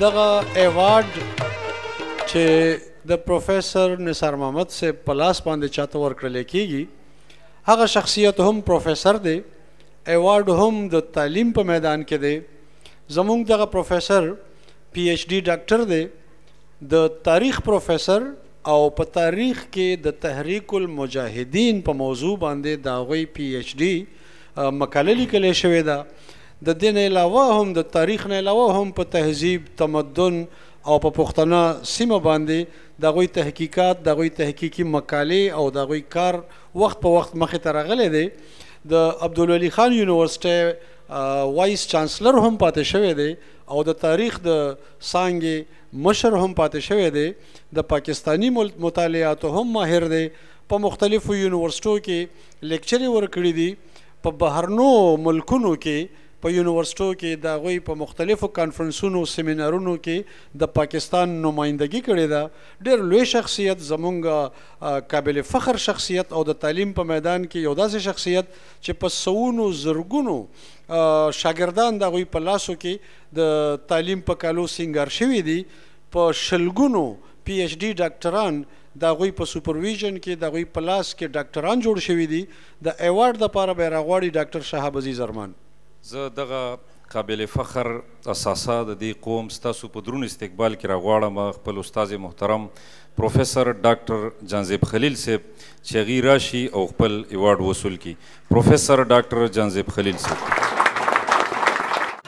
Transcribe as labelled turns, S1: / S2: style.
S1: دغه ایوارډ چې د پروفیسور نثار محمد صاحب په لاس باندې چاته ورکړل کیږي هغه شخصیت هم پروفیسور دی ایوارډ هم د تعلیم په میدان کې دی زمونږ دغه پروفیسور پی ایچ ډی ډاکټر دی د تاریخ پروفیسور او په تاریخ کې د تحریک المجاهدین په موضوع باندې د هغوی پی ایچ ډی مقاله لیکل شوې ده د دې نه علاوه هم د تاریخ نه علاوه هم په تهذیب، تمدن او په پښتنه سیمه باندې د هغوی تحقیقات، د هغوی تحقیقي مقالې او د هغوی کار وخت په وخت مخې ته راغلی دی. د عبدالولي خان یونیورسټۍ وایس چانسلر هم پاتې شوی دی او د تاریخ د څانګې مشر هم پاتې شوی دی. د پاکستاني مطالعاتو هم ماهر دی. په مختلفو یونیورسټو کې لیکچرې ورکړې دي. په بهرنو ملکونو کې په یونیورسټو کې د هغوی په مختلفو کانفرنسونو سیمینارونو کې د پاکستان نمایندګي کړې ده ډیر لوی شخصیت زمونږ قابل فخر شخصیت او د تعلیم په میدان کې یو داسې شخصیت چې په سوونو زرګونو شاګردان د هغوی په لاسو کې د تعلیم په کالو سینګار شوي دي په شلګونو پی ایچ ډي ډاکټران د هغوی په سوپرویژن کې د هغوی په لاس کې ډاکټران جوړ شوي دي د ایوارډ لپاره به یې راغواړي ډاکټر شهاب عزیز ارمان.
S2: زه دغه قابل فخر اثاثه د دې قوم ستاسو په دروند استقبال کې راغواړم خپل استاد محترم پروفیسر ډاکټر جانزیب خلیل صیب چې هغوی راشي او خپل ایوارډ وصول کړي پروفیسر ډاکټر جانزیب خلیل صیب.